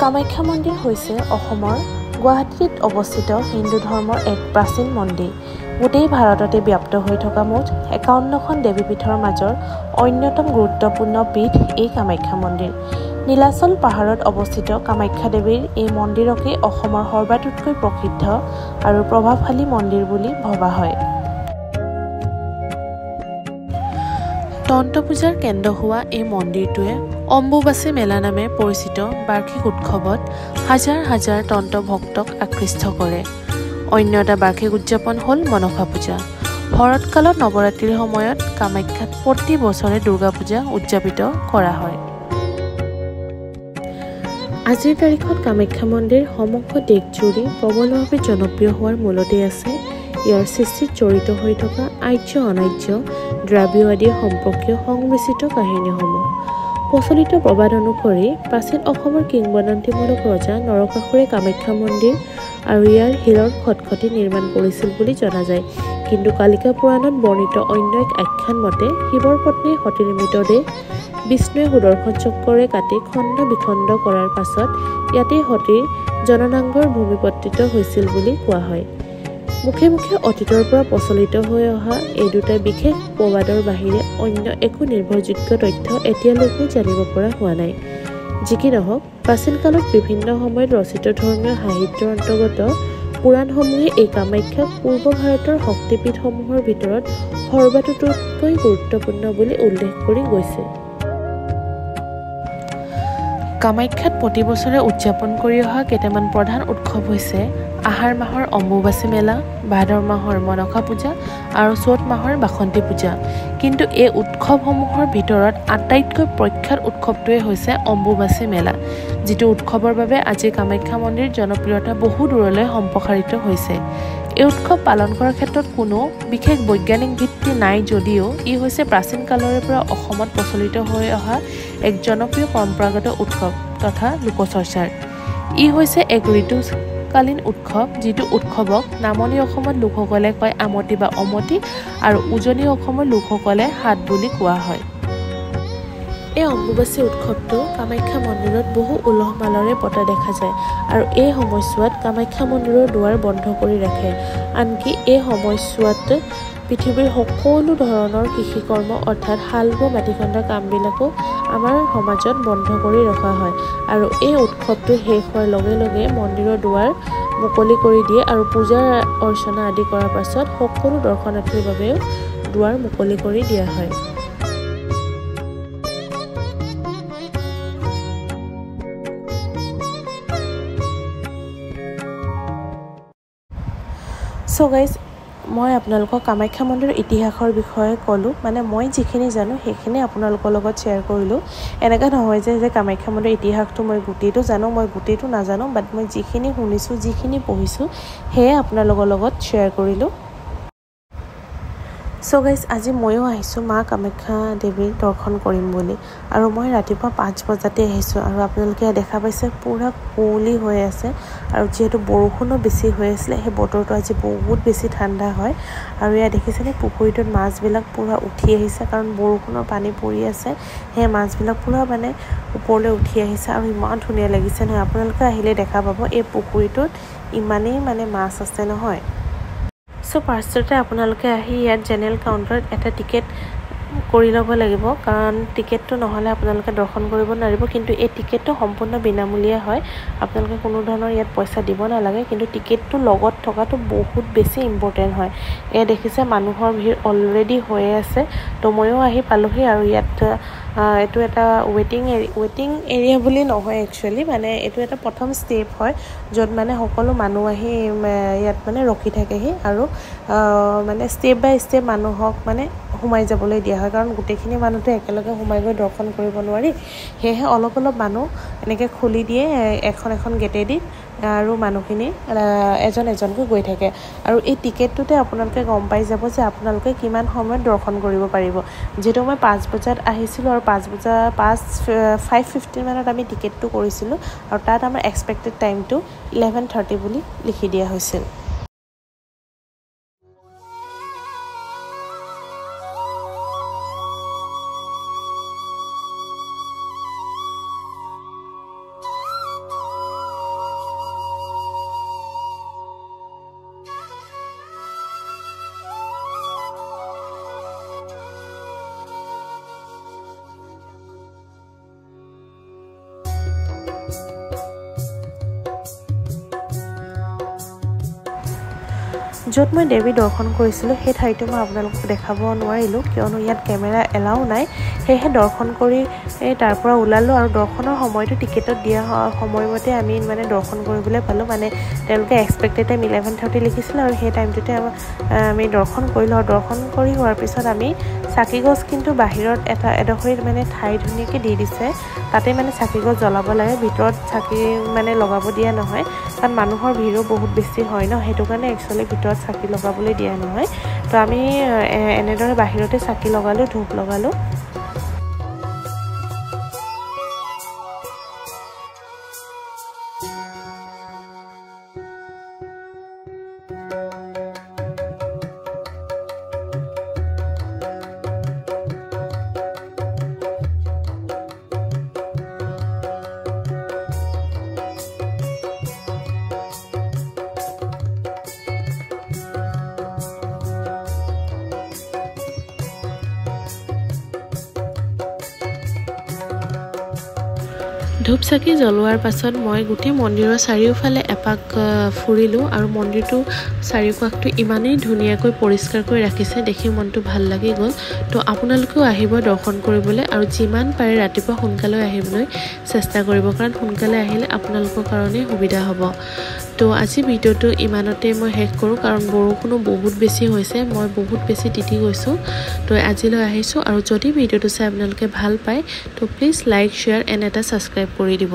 কামাখ্যা মন্দিৰ হৈছে অসমৰ গুৱাহাটীত অৱস্থিত হিন্দু ধৰ্মৰ এক প্ৰাচীন মন্দিৰ। গোটেই ভাৰততে ব্যাপ্ত হৈ থকা মুঠ একাৱন্নখন দেৱীপীঠৰ মাজৰ অন্যতম গুৰুত্বপূৰ্ণ পীঠ এই কামাখ্যা মন্দিৰ। নীলাচল পাহাৰত অৱস্থিত কামাখ্যা দেৱীৰ এই মন্দিৰকে অসমৰ সৰ্বাতোতকৈ প্ৰসিদ্ধ আৰু প্ৰভাৱশালী মন্দিৰ বুলি ভবা হয়। তন্ত্ৰ পূজাৰ কেন্দ্ৰ হোৱা এই মন্দিৰটোৱে অম্বুবাচী মেলা নামে পৰিচিত বাৰ্ষিক উৎসৱত হাজাৰ হাজাৰ তন্ত্ৰ ভক্তক আকৃষ্ট কৰে। অন্য এটা বাৰ্ষিক উদযাপন হ'ল মনসা পূজা। শৰৎকালত নৱৰাত্ৰিৰ সময়ত কামাখ্যাত প্ৰতি বছৰে দুৰ্গা পূজা উদযাপিত কৰা হয়। আজিৰ তাৰিখত কামাখ্যা মন্দিৰ সমগ্ৰ দেশজুৰি প্ৰবলভাৱে জনপ্ৰিয় হোৱাৰ মূলতে আছে ইয়াৰ সৃষ্টিত জড়িত হৈ থকা আৰ্য অনাৰ্য দ্ৰাৱীয় আদি সম্পৰ্কীয় সংমিশ্ৰিত কাহিনীসমূহ। প্ৰচলিত প্ৰবাদ অনুসৰি প্ৰাচীন অসমৰ কিংবদন্তিমূলক ৰজা নৰকাসুৰে কামাখ্যা মন্দিৰ আৰু ইয়াৰ শিলৰ খটখটি নিৰ্মাণ কৰিছিল বুলি জনা যায়। কিন্তু কালিকা পুৰাণত বৰ্ণিত অন্য এক আখ্যান মতে শিৱৰ পত্নী সতীৰ মৃতদেহ বিষ্ণুৱে সুদৰ্শন চক্ৰৰে কাটি খণ্ড বিখণ্ড কৰাৰ পাছত ইয়াতেই সতীৰ জননাংগৰ ভূমিপত্ৰিত হৈছিল বুলি কোৱা হয়। মুখে মুখে অতীতৰ পৰা প্ৰচলিত হৈ অহা এই দুটা বিশেষ প্ৰবাদৰ বাহিৰে অন্য একো নিৰ্ভৰযোগ্য তথ্য এতিয়ালৈকে জানিব পৰা হোৱা নাই। যি কি নহওক প্ৰাচীন কালত বিভিন্ন সময়ত ৰচিত ধৰ্মীয় সাহিত্যৰ অন্তৰ্গত পুৰাণসমূহে এই কামাখ্যাক পূৰ্ব ভাৰতৰ শক্তিপীঠসমূহৰ ভিতৰত সৰ্বাতোতকৈ গুৰুত্বপূৰ্ণ বুলি উল্লেখ কৰি গৈছে। কামাখ্যাত প্ৰতি বছৰে উদযাপন কৰি অহা কেইটামান প্ৰধান উৎসৱ হৈছে আহাৰ মাহৰ অম্বুবাচী মেলা ভাদ মাহৰ মনসা পূজা আৰু চ'ত মাহৰ বাসন্তী পূজা। কিন্তু এই উৎসৱসমূহৰ ভিতৰত আটাইতকৈ প্ৰখ্যাত উৎসৱটোৱে হৈছে অম্বুবাচী মেলা যিটো উৎসৱৰ বাবে আজি কামাখ্যা মন্দিৰ জনপ্ৰিয়তা বহু দূৰলৈ সম্প্ৰসাৰিত হৈছে। এই উৎসৱ পালন কৰাৰ ক্ষেত্ৰত কোনো বিশেষ বৈজ্ঞানিক ভিত্তি নাই যদিও ই হৈছে প্ৰাচীন কালৰে পৰা অসমত প্ৰচলিত হৈ অহা এক জনপ্ৰিয় পৰম্পৰাগত উৎসৱ তথা লোকচৰ্চাৰ। ই হৈছে এক ঋতুকালীন উৎসৱ যিটো উৎসৱক নামনি অসমত লোকসকলে কয় আমতি বা অমতি আৰু উজনি অসমৰ লোকসকলে হাত বুলি কোৱা হয়। এই অম্বুবাচী উৎসৱটো কামাখ্যা মন্দিৰত বহু উলহ মালৰে পতা দেখা যায় আৰু এই সময়ছোৱাত কামাখ্যা মন্দিৰৰ দুৱাৰ বন্ধ কৰি ৰাখে। আনকি এই সময়ছোৱাত পৃথিৱীৰ সকলো ধৰণৰ কৃষিকৰ্ম অৰ্থাৎ হাল বোৱা মাটি খন্দা কামবিলাকো আমাৰ সমাজত বন্ধ কৰি ৰখা হয় আৰু এই উৎসৱটো শেষ হোৱাৰ লগে লগে মন্দিৰৰ দুৱাৰ মুকলি কৰি দিয়ে আৰু পূজা অৰ্চনা আদি কৰাৰ পাছত সকলো দৰ্শনাৰ্থীৰ বাবেও দুৱাৰ মুকলি কৰি দিয়া হয়। চ' গাইজ মই আপোনালোকক কামাখ্যা মন্দিৰৰ ইতিহাসৰ বিষয়ে ক'লোঁ। মানে মই যিখিনি জানো সেইখিনি আপোনালোকৰ লগত শ্বেয়াৰ কৰিলোঁ। এনেকুৱা নহয় যে যে কামাখ্যা মন্দিৰৰ ইতিহাসটো মই গোটেইটো জানো মই গোটেইটো নাজানো বাট মই যিখিনি শুনিছোঁ যিখিনি পঢ়িছোঁ সেয়ে আপোনালোকৰ লগত শ্বেয়াৰ কৰিলোঁ। চ' গাইজ আজি ময়ো আহিছোঁ মা কামাখ্যা দেৱীৰ দৰ্শন কৰিম বুলি। আৰু মই ৰাতিপুৱা পাঁচ বজাতে আহিছোঁ আৰু আপোনালোকে দেখা পাইছে পূৰা কুঁৱলী হৈ আছে। আৰু যিহেতু বৰষুণো বেছি হৈ আছিলে সেই বতৰটো আজি বহুত বেছি ঠাণ্ডা হয়। আৰু ইয়াত দেখিছেনে পুখুৰীটোত মাছবিলাক পূৰা উঠি আহিছে কাৰণ বৰষুণৰ পানী পৰি আছে সেই মাছবিলাক পূৰা মানে ওপৰলৈ উঠি আহিছে। আৰু ইমান ধুনীয়া লাগিছে নহয় আপোনালোকে আহিলে দেখা পাব এই পুখুৰীটোত ইমানেই মানে মাছ আছে নহয়। চ' ফাৰ্ষ্টতে আপোনালোকে আহি ইয়াত জেনেৰেল কাউণ্টাৰত এটা টিকেট কৰি ল'ব লাগিব। কাৰণ টিকেটটো নহ'লে আপোনালোকে দৰ্শন কৰিব নোৱাৰিব। কিন্তু এই টিকেটটো সম্পূৰ্ণ বিনামূলীয়া হয়। আপোনালোকে কোনো ধৰণৰ ইয়াত পইচা দিব নালাগে। কিন্তু টিকেটটো লগত থকাটো বহুত বেছি ইম্পৰ্টেণ্ট হয়। এয়া দেখিছে মানুহৰ ভিৰ অলৰেডি হৈয়ে আছে। তো ময়ো আহি পালোহি আৰু ইয়াত এইটো এটা ৱেটিং ৱেটিং এৰিয়া বুলি নহয় একচুৱেলি মানে এইটো এটা প্ৰথম ষ্টেপ হয় য'ত মানে সকলো মানুহ আহি ইয়াত মানে ৰখি থাকেহি আৰু মানে ষ্টেপ বাই ষ্টেপ মানুহক মানে সোমাই যাবলৈ দিয়া হয় কাৰণ গোটেইখিনি মানুহটো একেলগে সোমাই গৈ দৰ্শন কৰিব নোৱাৰি। সেয়েহে অলপ অলপ মানুহ এনেকৈ খুলি দিয়ে এখন এখন গেটেদি আৰু মানুহখিনি এজন এজনকৈ গৈ থাকে। আৰু এই টিকেটটোতে আপোনালোকে গম পাই যাব যে আপোনালোকে কিমান সময়ত দৰ্শন কৰিব পাৰিব। যিহেতু মই পাঁচ বজাত আহিছিলোঁ আৰু পাঁচ বজা পাঁচ ফাইভ ফিফটিন মানত আমি টিকেটটো কৰিছিলোঁ। আৰু তাত আমাৰ এক্সপেক্টেড টাইমটো ইলেভেন থাৰ্টি বুলি লিখি দিয়া হৈছিল। য'ত মই দেৱী দৰ্শন কৰিছিলোঁ সেই ঠাইটো মই আপোনালোকক দেখাব নোৱাৰিলোঁ কিয়নো ইয়াত কেমেৰা এলাও নাই। সেয়েহে দৰ্শন কৰি তাৰ পৰা ওলালোঁ আৰু দৰ্শনৰ সময়টো টিকেটত দিয়া সময়মতে আমি মানে দৰ্শন কৰিবলৈ পালোঁ। মানে তেওঁলোকে এক্সপেক্টেড টাইম ইলেভেন থাৰ্টি লিখিছিলে আৰু সেই টাইমটোতে আমি দৰ্শন কৰিলোঁ আৰু দৰ্শন কৰি হোৱাৰ পিছত আমি চাকি গছ কিন্তু বাহিৰত এটা এডোখৰি মানে ঠাই ধুনীয়াকৈ দি দিছে। তাতে মানে চাকি গছ জ্বলাব লাগে ভিতৰত চাকি মানে লগাব দিয়া নহয়। কাৰণ মানুহৰ ভিৰো বহুত বেছি হয় ন সেইটো কাৰণে একচুৱেলি ভিতৰত চাকি লগাবলৈ দিয়া নহয়। তো আমি এনেদৰে বাহিৰতে চাকি লগালোঁ ধূপ লগালোঁ। ধূপ চাকি জ্বলোৱাৰ পাছত মই গোটেই মন্দিৰৰ চাৰিওফালে এপাক ফুৰিলোঁ আৰু মন্দিৰটো চাৰিওকাষটো ইমানেই ধুনীয়াকৈ পৰিষ্কাৰকৈ ৰাখিছে দেখি মনটো ভাল লাগি গ'ল। তো আপোনালোকেও আহিব দৰ্শন কৰিবলৈ আৰু যিমান পাৰে ৰাতিপুৱা সোনকালে আহিবলৈ চেষ্টা কৰিব কাৰণ সোনকালে আহিলে আপোনালোকৰ কাৰণেই সুবিধা হ'ব। তো আজি ভিডিঅ'টো ইমানতে মই শেষ কৰোঁ কাৰণ বৰষুণো বহুত বেছি হৈছে মই বহুত বেছি তিতি গৈছোঁ। তো আজিলৈ আহিছোঁ আৰু যদি ভিডিঅ'টো চাই আপোনালোকে ভাল পায় তো প্লিজ লাইক শ্বেয়াৰ এণ্ড এটা ছাবস্ক্ৰাইব কৰি দিব।